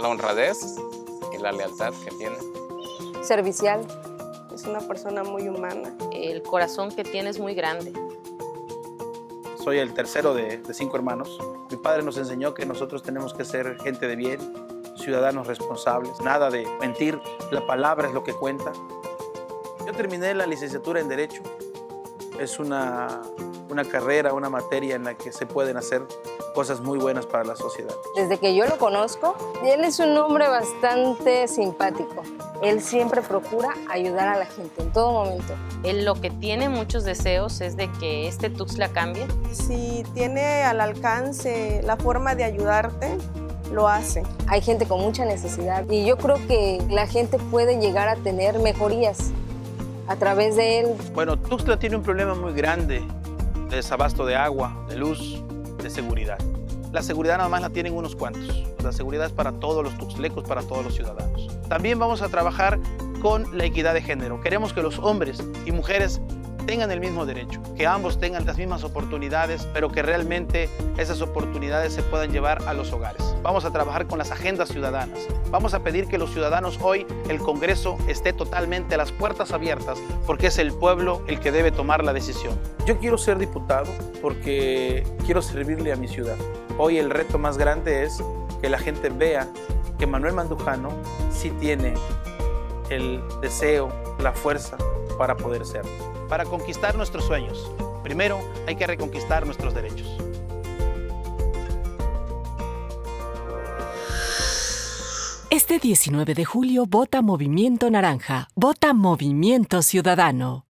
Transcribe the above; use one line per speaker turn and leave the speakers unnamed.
La honradez y la lealtad que tiene.
Servicial. Es una persona muy humana.
El corazón que tiene es muy grande.
Soy el tercero de, de cinco hermanos. Mi padre nos enseñó que nosotros tenemos que ser gente de bien, ciudadanos responsables, nada de mentir, la palabra es lo que cuenta. Yo terminé la licenciatura en Derecho. Es una, una carrera, una materia en la que se pueden hacer cosas muy buenas para la sociedad.
Desde que yo lo conozco, él es un hombre bastante simpático. Él siempre procura ayudar a la gente en todo momento.
Él lo que tiene muchos deseos es de que este Tuxtla cambie.
Si tiene al alcance la forma de ayudarte, lo hace.
Hay gente con mucha necesidad y yo creo que la gente puede llegar a tener mejorías a través de él.
Bueno, Tuxtla tiene un problema muy grande de desabasto de agua, de luz, de seguridad. La seguridad nada más la tienen unos cuantos. La seguridad es para todos los tuxtlecos, para todos los ciudadanos. También vamos a trabajar con la equidad de género. Queremos que los hombres y mujeres tengan el mismo derecho, que ambos tengan las mismas oportunidades, pero que realmente esas oportunidades se puedan llevar a los hogares. Vamos a trabajar con las agendas ciudadanas. Vamos a pedir que los ciudadanos hoy, el Congreso, esté totalmente a las puertas abiertas, porque es el pueblo el que debe tomar la decisión. Yo quiero ser diputado porque quiero servirle a mi ciudad. Hoy el reto más grande es que la gente vea que Manuel Mandujano sí tiene el deseo, la fuerza para poder ser. Para conquistar nuestros sueños, primero hay que reconquistar nuestros derechos.
Este 19 de julio vota Movimiento Naranja, vota Movimiento Ciudadano.